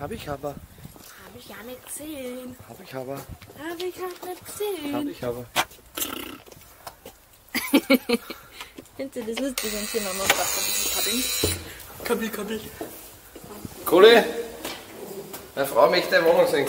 Hab ich aber. Hab ich ja nicht gesehen. Hab ich aber. Hab ich halt nicht Hab gesehen. ich aber. Findest du das lustig, wenn die Mama fragt, ob ich kabbeln? Kabi, Kabi. Kohle, meine Frau möchte eine Wohnung sehen.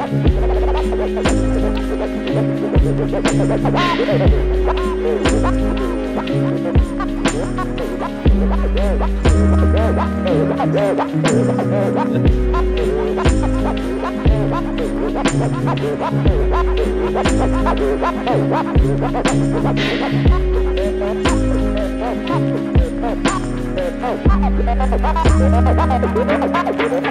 Oh, oh,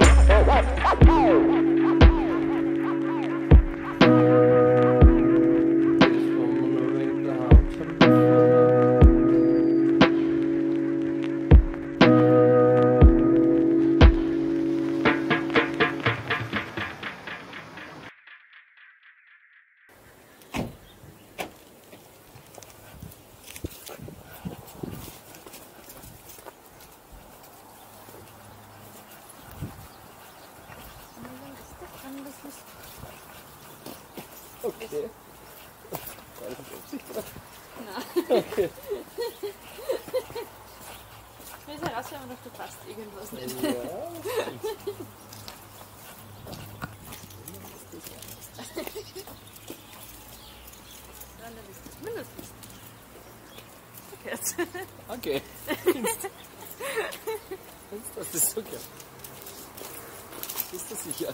Okay. War das Absicht oder? Okay. Ich will herausfinden, ob du passt irgendwas nicht. Ja. Nein, dann ist das. Okay. Das ist okay. Bist du sicher?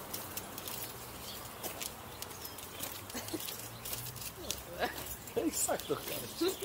ich sag doch gar nicht.